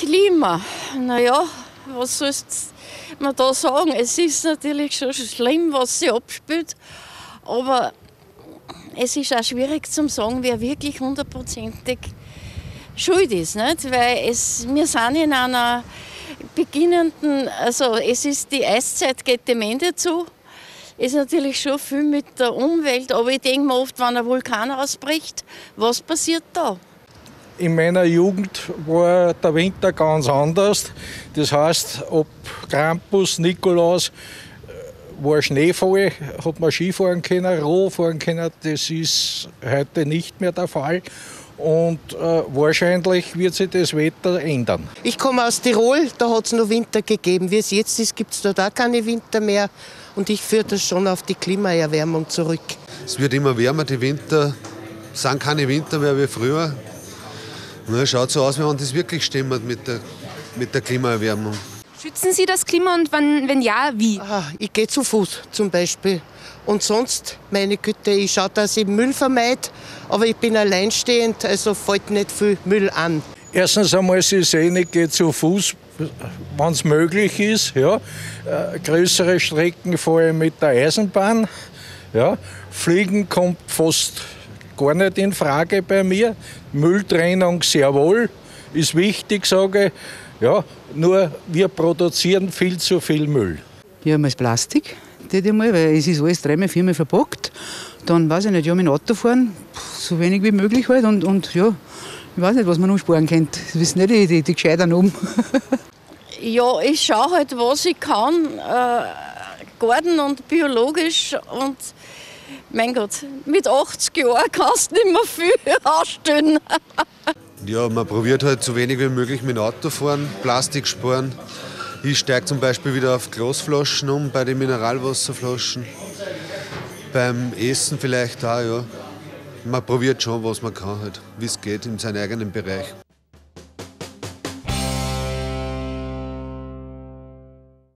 Klima, naja, was sollst man da sagen? Es ist natürlich schon schlimm, was sich abspielt, aber es ist auch schwierig zu sagen, wer wirklich hundertprozentig schuld ist. Nicht? Weil es, wir sind in einer beginnenden, also es ist die Eiszeit geht dem Ende zu. Ist natürlich schon viel mit der Umwelt, aber ich denke mir oft, wenn ein Vulkan ausbricht, was passiert da? In meiner Jugend war der Winter ganz anders. Das heißt, ob Krampus, Nikolaus, äh, war Schneefall, hat man Skifahren können, Roh fahren können. Das ist heute nicht mehr der Fall. Und äh, wahrscheinlich wird sich das Wetter ändern. Ich komme aus Tirol, da hat es noch Winter gegeben. Wie es jetzt ist, gibt es dort auch keine Winter mehr. Und ich führe das schon auf die Klimaerwärmung zurück. Es wird immer wärmer, die Winter sind keine Winter mehr wie früher. Na, schaut so aus, wie wenn das wirklich stimmt mit der, mit der Klimaerwärmung. Schützen Sie das Klima und wenn, wenn ja, wie? Aha, ich gehe zu Fuß zum Beispiel. Und sonst, meine Güte, ich schaue, dass ich Müll vermeide, aber ich bin alleinstehend, also fällt nicht viel Müll an. Erstens einmal, Sie sehen, ich gehe zu Fuß, wenn es möglich ist. Ja. Äh, größere Strecken fahre ich mit der Eisenbahn. Ja. Fliegen kommt fast gar nicht in Frage bei mir. Mülltrennung sehr wohl, ist wichtig, sage ich. Ja, nur wir produzieren viel zu viel Müll. Ja, mal das Plastik, das einmal, weil es ist alles dreimal, viermal verpackt. Dann weiß ich nicht, ja, mit dem Auto fahren, so wenig wie möglich halt. Und, und ja, ich weiß nicht, was man noch sparen könnte. Das wissen nicht die, die, die Gescheitern um. ja, ich schaue halt, was ich kann. Äh, Garten und biologisch und mein Gott, mit 80 Jahren kannst du nicht mehr viel ausstellen. ja, man probiert halt so wenig wie möglich mit dem Auto fahren, Plastik sparen. Ich steige zum Beispiel wieder auf Glasflaschen um, bei den Mineralwasserflaschen. Beim Essen vielleicht auch, ja. Man probiert schon, was man kann, halt, wie es geht in seinem eigenen Bereich.